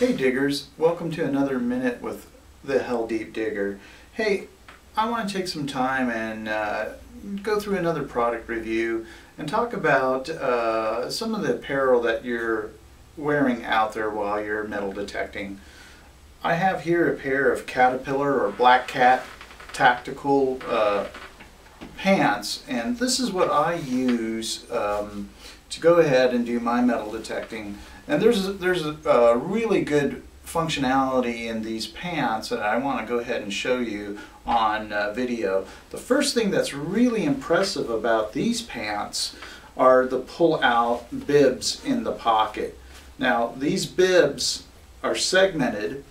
Hey diggers, welcome to another minute with the Helldeep Digger. Hey, I want to take some time and uh, go through another product review and talk about uh, some of the apparel that you're wearing out there while you're metal detecting. I have here a pair of Caterpillar or Black Cat tactical uh, pants and this is what I use um, to go ahead and do my metal detecting and there's a, there's a, a really good functionality in these pants that I want to go ahead and show you on uh, video. The first thing that's really impressive about these pants are the pull out bibs in the pocket. Now these bibs are segmented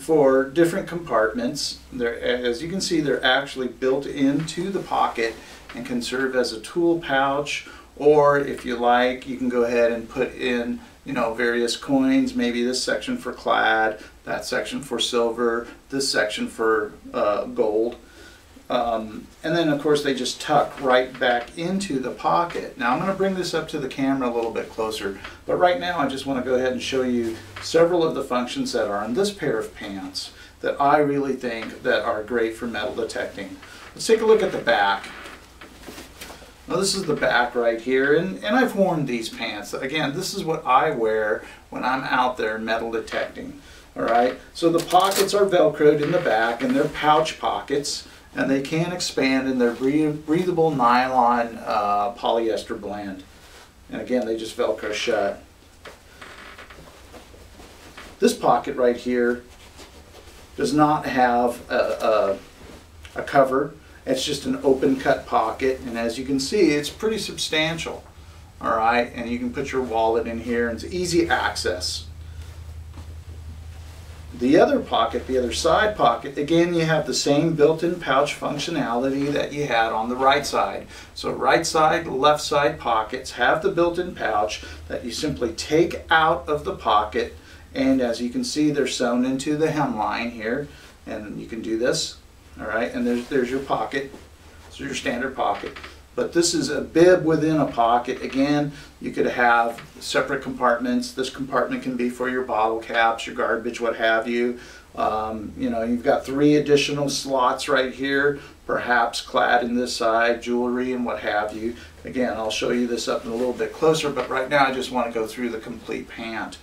for different compartments. They're, as you can see they're actually built into the pocket and can serve as a tool pouch or if you like you can go ahead and put in you know, various coins, maybe this section for clad, that section for silver, this section for uh, gold. Um, and then of course they just tuck right back into the pocket. Now I'm going to bring this up to the camera a little bit closer, but right now I just want to go ahead and show you several of the functions that are in this pair of pants that I really think that are great for metal detecting. Let's take a look at the back. Now this is the back right here, and, and I've worn these pants. Again, this is what I wear when I'm out there metal detecting. Alright, so the pockets are velcroed in the back, and they're pouch pockets, and they can expand in their breathable nylon uh, polyester blend. And again, they just velcro shut. This pocket right here does not have a, a, a cover it's just an open cut pocket and as you can see it's pretty substantial. Alright, and you can put your wallet in here and it's easy access. The other pocket, the other side pocket, again you have the same built-in pouch functionality that you had on the right side. So right side, left side pockets have the built-in pouch that you simply take out of the pocket and as you can see they're sewn into the hemline here and you can do this all right, and there's, there's your pocket. So your standard pocket. But this is a bib within a pocket. Again, you could have separate compartments. This compartment can be for your bottle caps, your garbage, what have you. Um, you know, you've got three additional slots right here, perhaps clad in this side, jewelry and what have you. Again, I'll show you this up in a little bit closer, but right now I just want to go through the complete pant.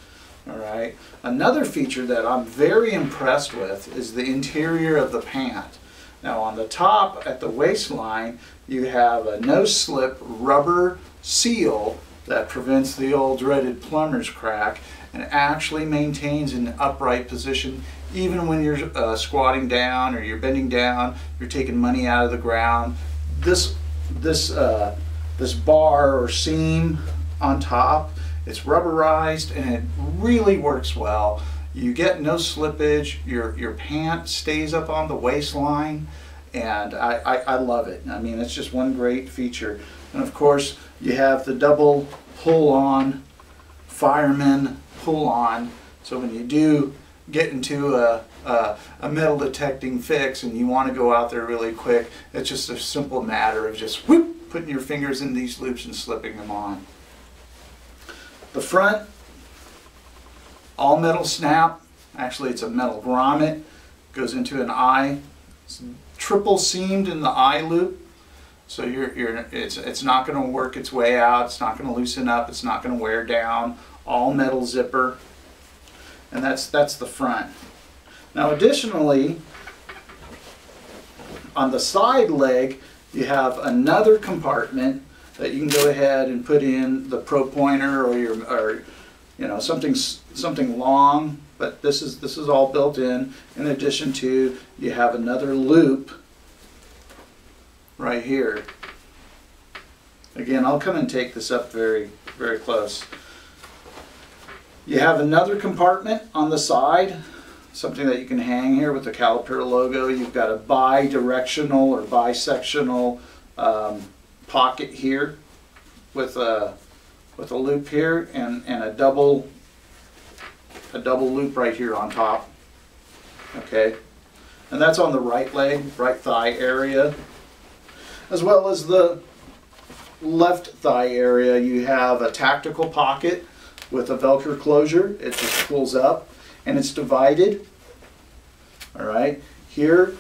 All right. Another feature that I'm very impressed with is the interior of the pant. Now on the top at the waistline you have a no-slip rubber seal that prevents the old dreaded plumber's crack and actually maintains an upright position even when you're uh, squatting down or you're bending down, you're taking money out of the ground. This, this, uh, this bar or seam on top, it's rubberized and it really works well. You get no slippage, your, your pant stays up on the waistline, and I, I, I love it. I mean, it's just one great feature. And of course, you have the double pull-on, fireman pull-on, so when you do get into a, a, a, metal detecting fix and you want to go out there really quick, it's just a simple matter of just whoop, putting your fingers in these loops and slipping them on. The front all metal snap. Actually, it's a metal grommet. Goes into an eye. It's triple seamed in the eye loop. So you're, you're, it's, it's not going to work its way out. It's not going to loosen up. It's not going to wear down. All metal zipper. And that's, that's the front. Now additionally, on the side leg, you have another compartment that you can go ahead and put in the pro pointer or your or you know something something long but this is this is all built in. In addition to you have another loop right here. Again I'll come and take this up very very close. You have another compartment on the side something that you can hang here with the caliper logo. You've got a bi-directional or bisectional um, pocket here with a with a loop here and, and a double a double loop right here on top. Okay, and that's on the right leg, right thigh area. As well as the left thigh area, you have a tactical pocket with a Velcro closure. It just pulls up. and it's divided. All right, here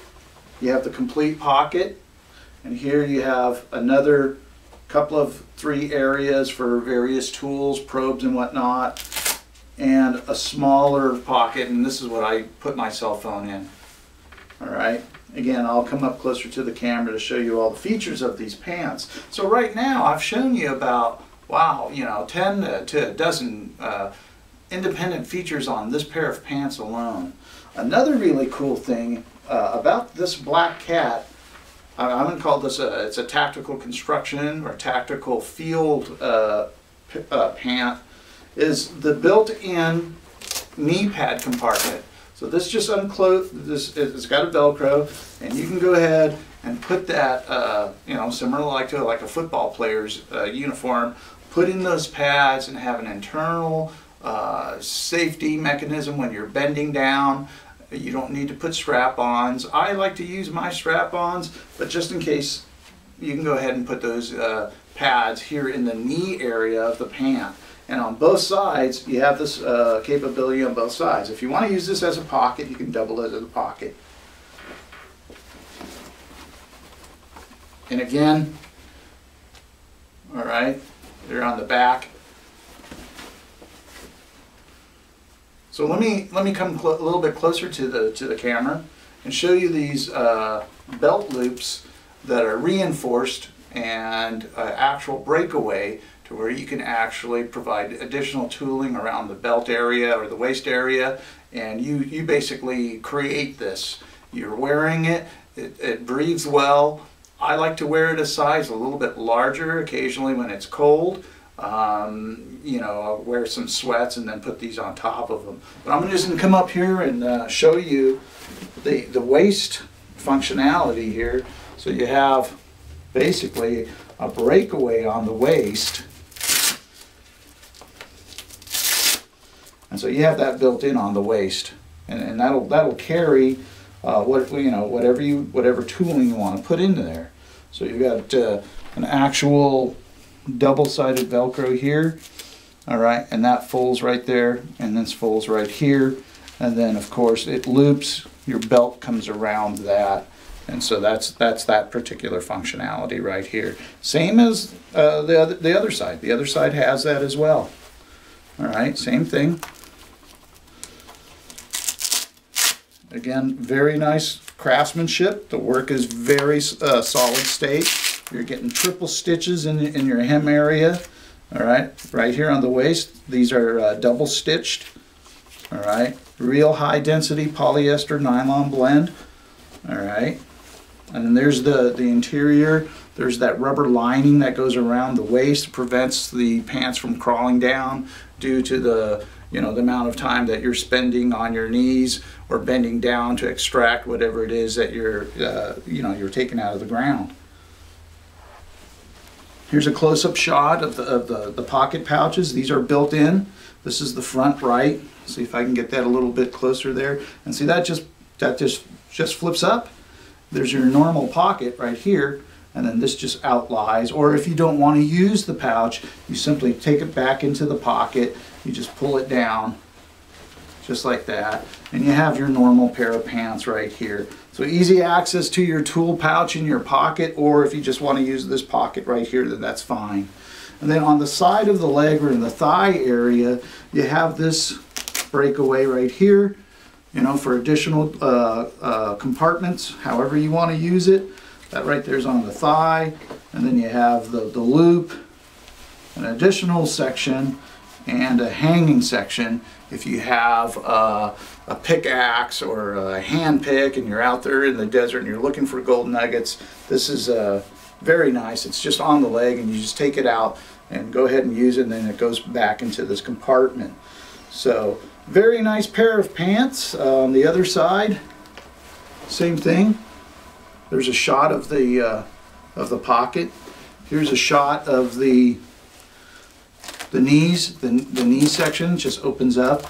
you have the complete pocket, and here you have another couple of three areas for various tools, probes and whatnot, and a smaller pocket, and this is what I put my cell phone in. All right, again, I'll come up closer to the camera to show you all the features of these pants. So right now, I've shown you about, wow, you know, 10 to a dozen uh, independent features on this pair of pants alone. Another really cool thing uh, about this black cat, I'm going to call this a, it's a tactical construction or tactical field uh, uh, pant, is the built-in knee pad compartment. So this just unclose, this, it's got a Velcro, and you can go ahead and put that, uh, you know, similar like to like a football player's uh, uniform, put in those pads and have an internal uh, safety mechanism when you're bending down. You don't need to put strap-ons. I like to use my strap-ons, but just in case, you can go ahead and put those uh, pads here in the knee area of the pant. And on both sides, you have this uh, capability on both sides. If you want to use this as a pocket, you can double it as a pocket. And again, all right, they're on the back. So let me let me come a little bit closer to the to the camera and show you these uh, belt loops that are reinforced and uh, actual breakaway to where you can actually provide additional tooling around the belt area or the waist area. And you you basically create this. You're wearing it. It, it breathes well. I like to wear it a size a little bit larger occasionally when it's cold um, you know, I'll wear some sweats and then put these on top of them. But I'm just going to come up here and uh, show you the, the waist functionality here. So you have basically a breakaway on the waist. And so you have that built in on the waist. And, and that'll, that'll carry uh, what, you know, whatever, you, whatever tooling you want to put into there. So you've got uh, an actual double-sided Velcro here. All right, and that folds right there, and this folds right here. And then, of course, it loops. Your belt comes around that. And so that's that's that particular functionality right here. Same as uh, the, other, the other side. The other side has that as well. All right, same thing. Again, very nice craftsmanship. The work is very uh, solid state. You're getting triple stitches in, in your hem area. All right, right here on the waist, these are uh, double stitched. All right, real high density polyester nylon blend. All right, and then there's the, the interior. There's that rubber lining that goes around the waist, prevents the pants from crawling down due to the you know the amount of time that you're spending on your knees or bending down to extract whatever it is that you're uh, you know you're taking out of the ground. Here's a close-up shot of, the, of the, the pocket pouches. These are built in. This is the front right. See if I can get that a little bit closer there. And see that just that just just flips up. There's your normal pocket right here and then this just outlies or if you don't want to use the pouch you simply take it back into the pocket you just pull it down just like that and you have your normal pair of pants right here so easy access to your tool pouch in your pocket, or if you just want to use this pocket right here, then that's fine. And then on the side of the leg or in the thigh area, you have this breakaway right here, you know, for additional uh, uh, compartments, however you want to use it. That right there is on the thigh. And then you have the, the loop, an additional section, and a hanging section if you have a pickaxe or a hand pick and you're out there in the desert and you're looking for gold nuggets, this is uh, very nice. It's just on the leg and you just take it out and go ahead and use it and then it goes back into this compartment. So very nice pair of pants. Uh, on the other side, same thing. There's a shot of the uh, of the pocket. Here's a shot of the the knees. The, the knee section just opens up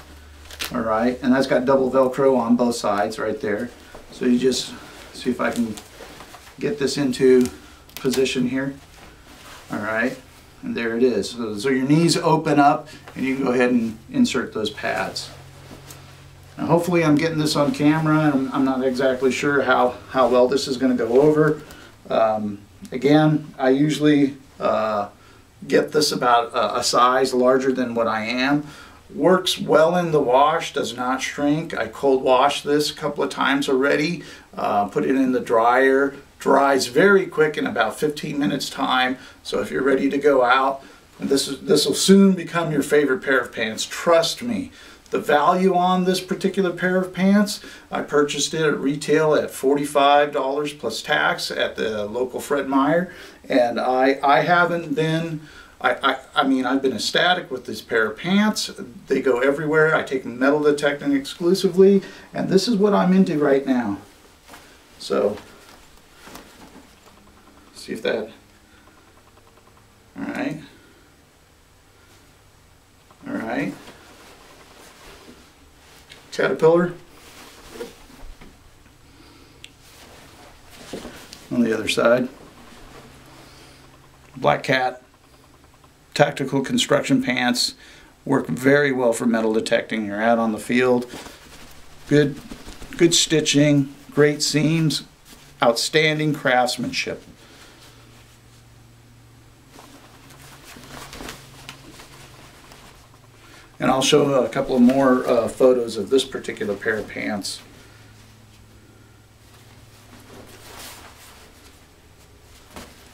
all right and that's got double velcro on both sides right there so you just see if I can get this into position here all right and there it is so, so your knees open up and you can go ahead and insert those pads Now hopefully I'm getting this on camera. I'm, I'm not exactly sure how, how well this is going to go over. Um, again, I usually uh, get this about a, a size larger than what I am. Works well in the wash, does not shrink. I cold washed this a couple of times already. Uh, put it in the dryer. Dries very quick in about 15 minutes time. So if you're ready to go out, this, this will soon become your favorite pair of pants. Trust me. The value on this particular pair of pants, I purchased it at retail at $45 plus tax at the local Fred Meyer. And I, I haven't been, I, I, I mean, I've been ecstatic with this pair of pants. They go everywhere. I take metal detecting exclusively. And this is what I'm into right now. So, see if that, all right. All right. Caterpillar. On the other side. Black Cat. Tactical construction pants. Work very well for metal detecting. You're out on the field. Good, good stitching. Great seams. Outstanding craftsmanship. And I'll show a couple of more uh, photos of this particular pair of pants.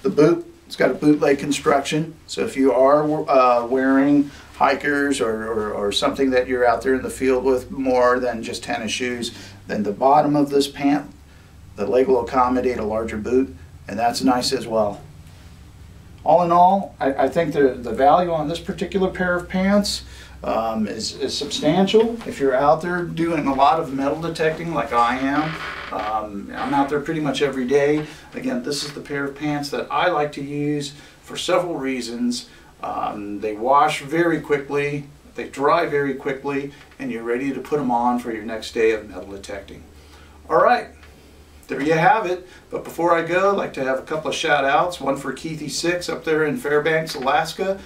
The boot, it's got a bootleg construction. So if you are uh, wearing hikers or, or, or, something that you're out there in the field with more than just tennis shoes, then the bottom of this pant, the leg will accommodate a larger boot, and that's nice as well. All in all, I, I think the, the value on this particular pair of pants um, is, is substantial. If you're out there doing a lot of metal detecting like I am, um, I'm out there pretty much every day. Again, this is the pair of pants that I like to use for several reasons. Um, they wash very quickly, they dry very quickly, and you're ready to put them on for your next day of metal detecting. All right, there you have it. But before I go, I'd like to have a couple of shout outs. One for Keithy6 up there in Fairbanks, Alaska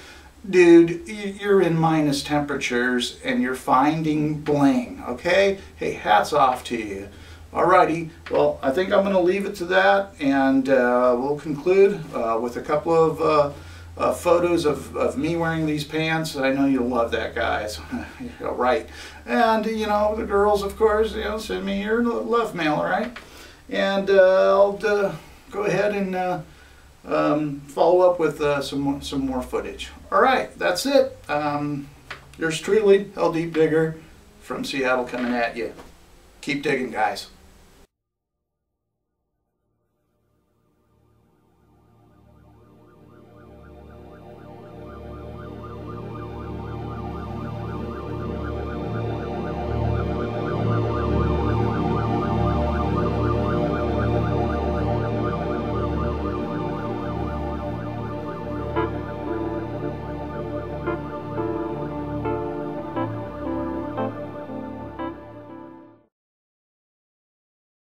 dude, you're in minus temperatures and you're finding bling, okay? Hey, hats off to you. Alrighty, well, I think I'm going to leave it to that, and uh, we'll conclude uh, with a couple of uh, uh, photos of, of me wearing these pants. I know you'll love that, guys. right. And, you know, the girls, of course, you know, send me your love mail, right? And uh, I'll uh, go ahead and um, follow up with uh, some more, some more footage. All right, that's it. Um, yours truly, Helldeep Digger from Seattle coming at you. Keep digging, guys.